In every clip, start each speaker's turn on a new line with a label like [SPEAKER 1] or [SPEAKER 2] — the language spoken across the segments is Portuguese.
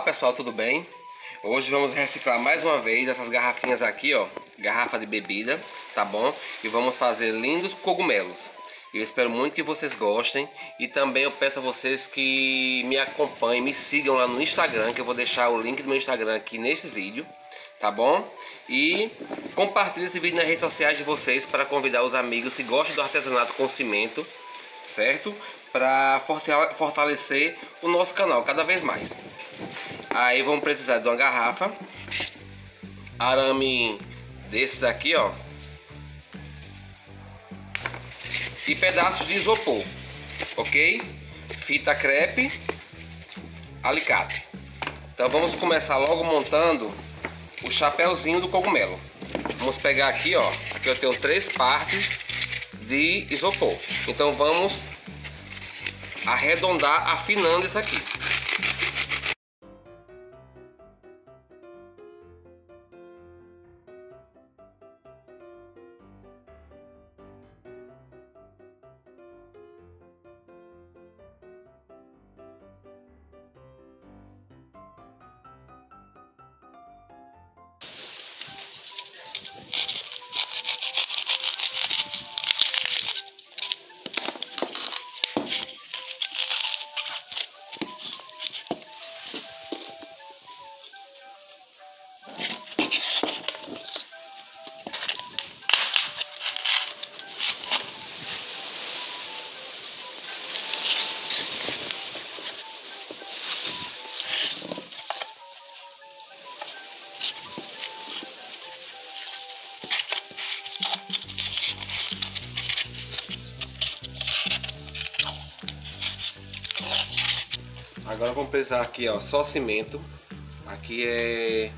[SPEAKER 1] Olá pessoal, tudo bem? Hoje vamos reciclar mais uma vez essas garrafinhas aqui, ó Garrafa de bebida, tá bom? E vamos fazer lindos cogumelos Eu espero muito que vocês gostem E também eu peço a vocês que me acompanhem, me sigam lá no Instagram Que eu vou deixar o link do meu Instagram aqui nesse vídeo Tá bom? E compartilhe esse vídeo nas redes sociais de vocês Para convidar os amigos que gostam do artesanato com cimento Certo? Para fortalecer o nosso canal cada vez mais. Aí vamos precisar de uma garrafa, arame desses aqui, ó, e pedaços de isopor, ok? Fita crepe, alicate. Então vamos começar logo montando o chapéuzinho do cogumelo. Vamos pegar aqui, ó, aqui eu tenho três partes de isopor. Então vamos arredondar afinando isso aqui. Agora vamos precisar aqui, ó, só cimento. Aqui é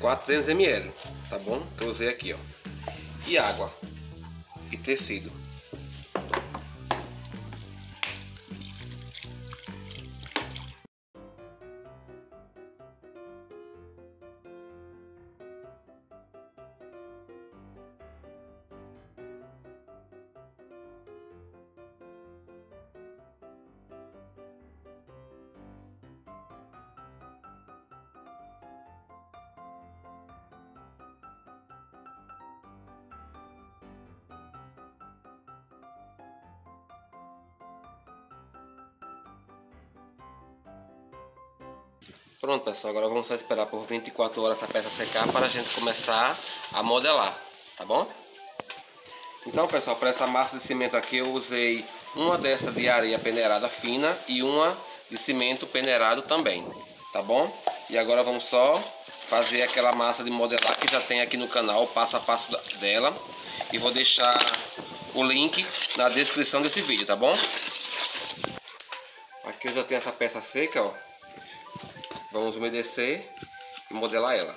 [SPEAKER 1] 400 ml, tá bom? Que eu usei aqui, ó. E água. E tecido. Pronto pessoal, agora vamos só esperar por 24 horas essa peça secar para a gente começar a modelar, tá bom? Então pessoal, para essa massa de cimento aqui eu usei uma dessa de areia peneirada fina e uma de cimento peneirado também, tá bom? E agora vamos só fazer aquela massa de modelar que já tem aqui no canal, passo a passo dela. E vou deixar o link na descrição desse vídeo, tá bom? Aqui eu já tenho essa peça seca, ó. Vamos umedecer e modelar ela.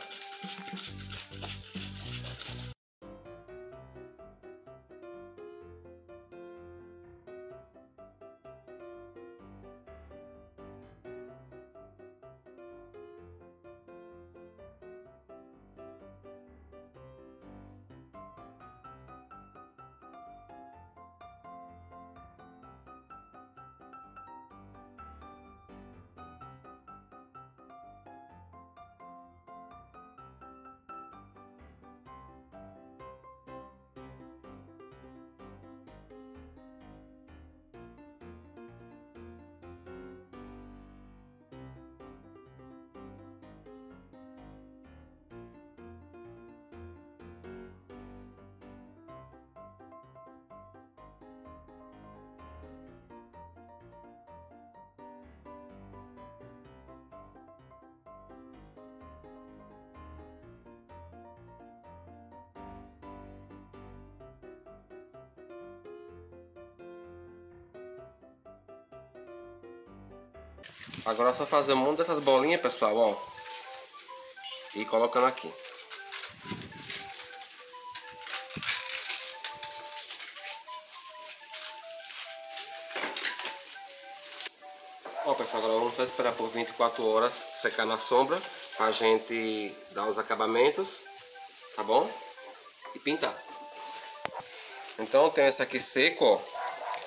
[SPEAKER 1] Agora é só fazer um monte dessas bolinhas, pessoal, ó. E colocando aqui. Ó, pessoal, agora vamos só esperar por 24 horas secar na sombra pra gente dar os acabamentos, tá bom? E pintar. Então tem esse aqui seco, ó,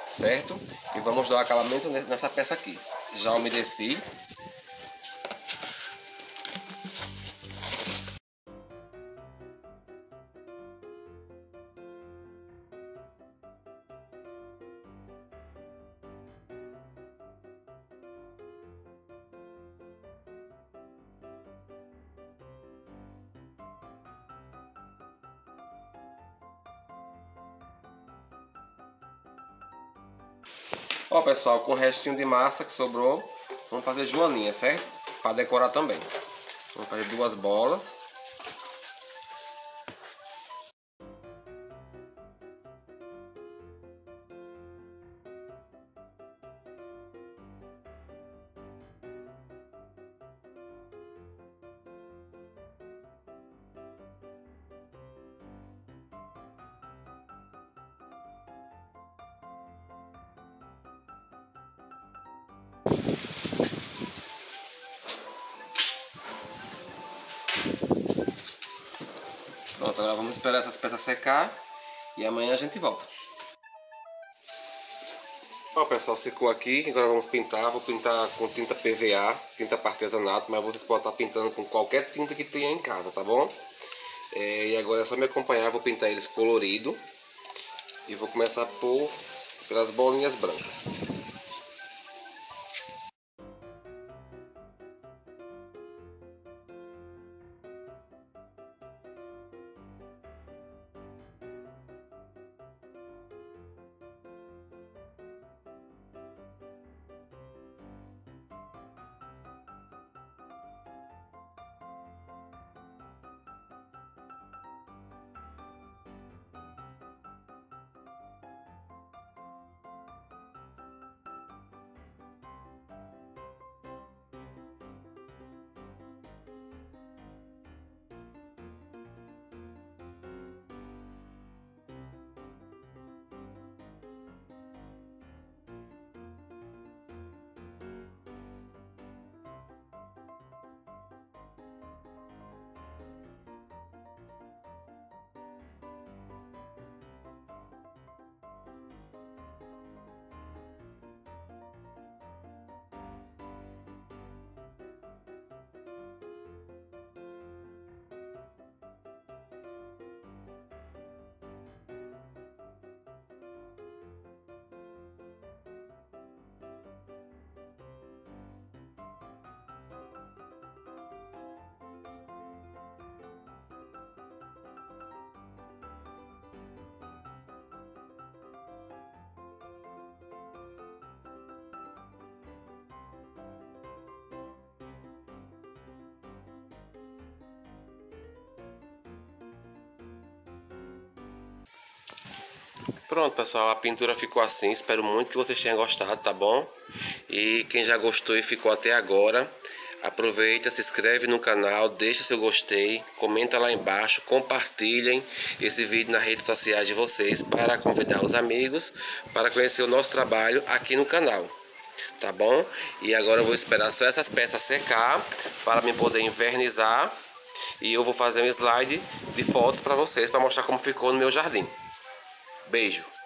[SPEAKER 1] certo? E vamos dar o acabamento nessa peça aqui já umedeci. Ó pessoal, com o restinho de massa que sobrou, vamos fazer joaninha, certo? Para decorar também. Vamos fazer duas bolas. Agora vamos esperar essas peças secar e amanhã a gente volta. Ó pessoal, secou aqui, agora vamos pintar, vou pintar com tinta PVA, tinta artesanato, mas vocês podem estar pintando com qualquer tinta que tenha em casa, tá bom? É, e agora é só me acompanhar, vou pintar eles colorido e vou começar por pelas bolinhas brancas. Pronto, pessoal, a pintura ficou assim. Espero muito que vocês tenham gostado, tá bom? E quem já gostou e ficou até agora, aproveita, se inscreve no canal, deixa seu gostei, comenta lá embaixo, compartilhem esse vídeo nas redes sociais de vocês para convidar os amigos para conhecer o nosso trabalho aqui no canal. Tá bom? E agora eu vou esperar só essas peças secar para me poder invernizar e eu vou fazer um slide de fotos para vocês para mostrar como ficou no meu jardim. Beijo!